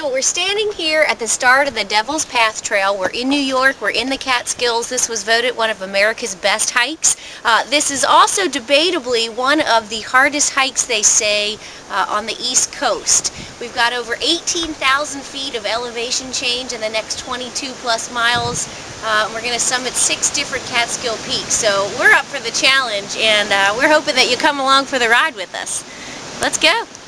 So we're standing here at the start of the Devil's Path Trail. We're in New York. We're in the Catskills. This was voted one of America's best hikes. Uh, this is also debatably one of the hardest hikes, they say, uh, on the East Coast. We've got over 18,000 feet of elevation change in the next 22 plus miles. Uh, we're going to summit six different Catskill peaks. So we're up for the challenge and uh, we're hoping that you come along for the ride with us. Let's go.